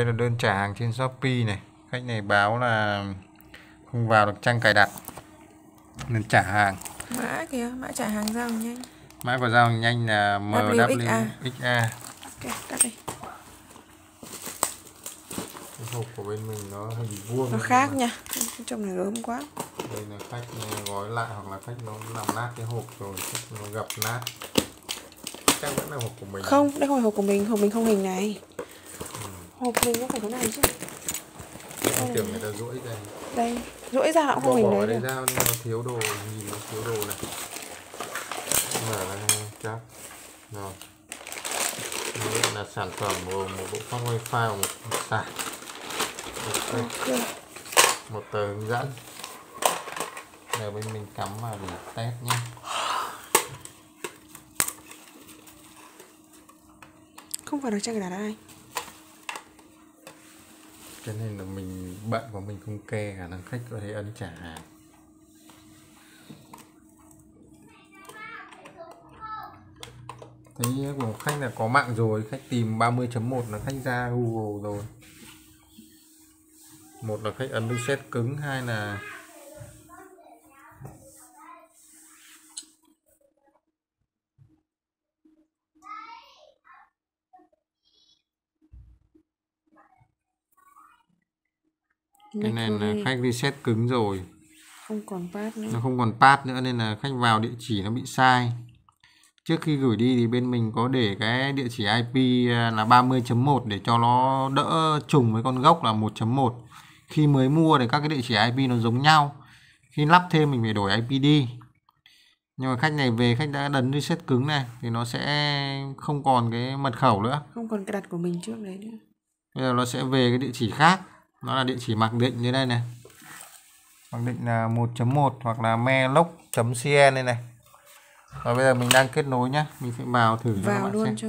Đây là đơn trả hàng trên Shopee này. Khách này báo là không vào được trang cài đặt nên trả hàng. Mã kìa, mã trả hàng giao nhanh. Mã của giao nhanh là WXA. MWXA. Ok, tắt đi. Cái hộp của bên mình nó hình vuông. Nó khác nha. Trong này gớm quá. Đây là khách gói lại hoặc là khách nó làm nát cái hộp rồi, khách nó gập nát. Chắc vẫn là hộp của mình. Không, đây không phải hộp của mình, hộp mình không hình này. Hộp mình nó phải thế này chứ. Em tưởng người ta rũi đây. Đây, rũi ra cũng không hình bỏ đấy ra nó thiếu đồ, nhìn nó thiếu đồ này. Mở ra chắc. Rồi. Đây là sản phẩm của một bộ phận wifi và một sạc. Ok. Ok. Một tờ hướng dẫn. Giờ bên mình cắm vào để test nhé. Không phải được trang cài đặt ai. Cho nên là mình bận của mình không kê khả năng khách có thể ấn trả hàng. Thấy của khách là có mạng rồi, khách tìm 30.1 là khách ra Google rồi. Một là khách ấn reset cứng, hai là cái này là khách reset cứng rồi. không còn pass nữa. nó không còn path nữa nên là khách vào địa chỉ nó bị sai. Trước khi gửi đi thì bên mình có để cái địa chỉ IP là 30.1 để cho nó đỡ trùng với con gốc là 1.1 khi mới mua thì các cái địa chỉ IP nó giống nhau. Khi lắp thêm mình phải đổi IP đi. Nhưng mà khách này về khách đã đấn reset cứng này thì nó sẽ không còn cái mật khẩu nữa. Không còn cài đặt của mình trước đấy nữa. bây giờ nó sẽ về cái địa chỉ khác nó là địa chỉ mặc định như đây này mặc định là 1.1 hoặc là meloc.cn đây này và bây giờ mình đang kết nối nhá mình sẽ vào thử cho các Vào bạn luôn xem. cho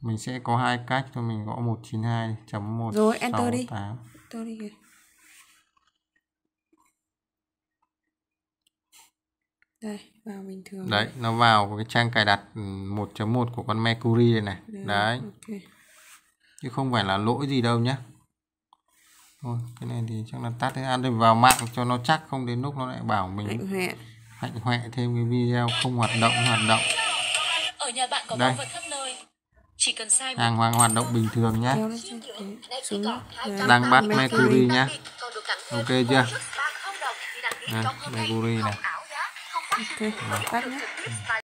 mình sẽ có hai cách cho mình gõ 192.1 Rồi, enter đi. 68. tôi đi kìa. Đây, vào bình thường. đấy nó vào cái trang cài đặt ừ, 1.1 của con Mercury đây này đấy Ok. Chứ không phải là lỗi gì đâu nhá thôi cái này thì chắc là tắt thế ăn được vào mạng cho nó chắc không đến lúc nó lại bảo mình Hạnh huệ. hạnh hoẹ thêm cái video không hoạt động hoạt động Ở nhà bạn có Đây. báu vật khắp nơi. Chỉ cần sai một hàng hoàng hoạt động bình thường. Đấy, đang bắt Mercury. Thêm ok chưa bonus 30 đồng khi đăng ký Đây. Mercury này Ok, tắt nhé.